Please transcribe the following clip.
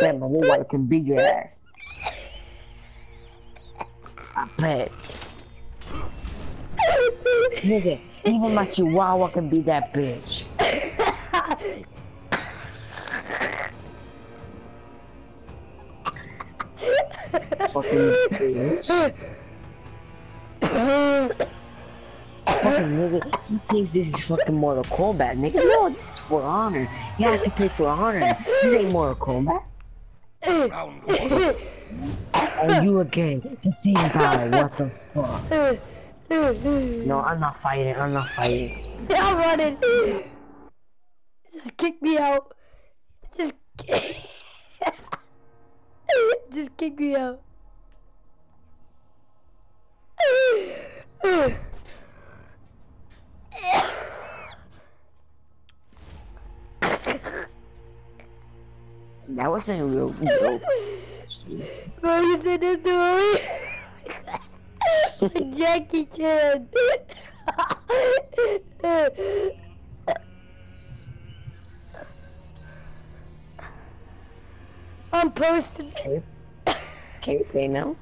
bet my little can beat your ass. I bet. Nigga, even my chihuahua can beat that bitch. Fucking bitch. fucking nigga, he thinks this is fucking Mortal Kombat, nigga. No, this is for honor. You have to pay for honor. This ain't Mortal Kombat. Round one. And you again, the same guy. What the fuck? No, I'm not fighting. I'm not fighting. I'm running. Just kick me out. Just, just kick me out. That wasn't a real joke. Morgan's in the door. Jackie Chan. I'm posting. Can you, can you play now?